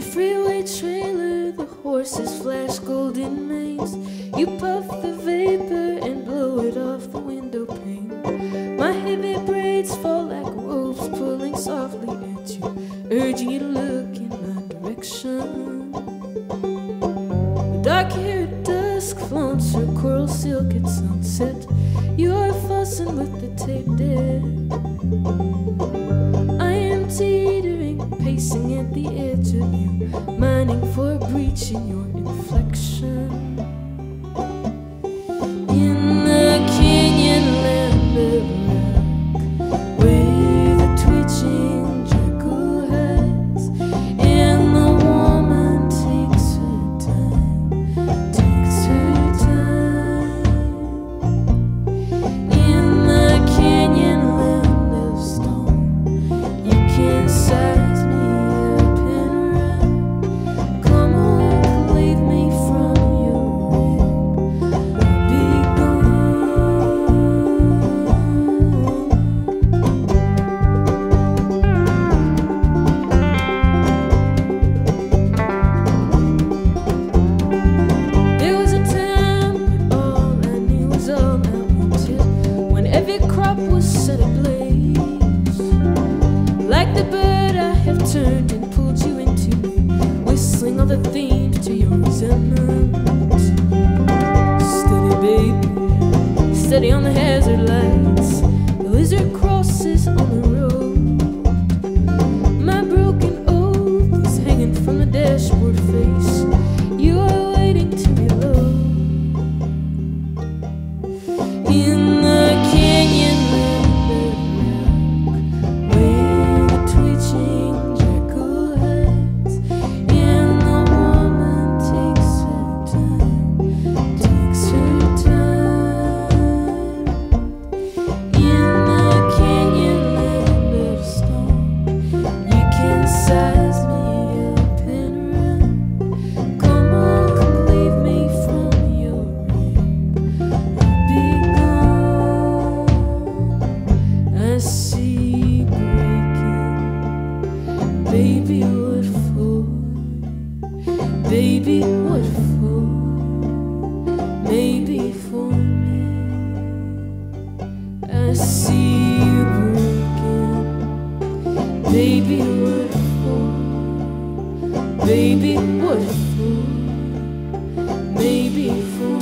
gray trailer, the horses flash golden manes. You puff the vapor and blow it off the window pane. My heavy braids fall like ropes pulling softly at you, urging you to look in my direction. The dark haired dusk flaunts her coral silk at sunset. You're fussing with the tape deck. Pacing at the edge of you, mining for a breach in your inflection. The bird I have turned and pulled you into me. Whistling all the themes to your resentment. baby, what for? Baby, what for? Maybe for me. I see you breaking. Baby, what for? Baby, what for? Maybe for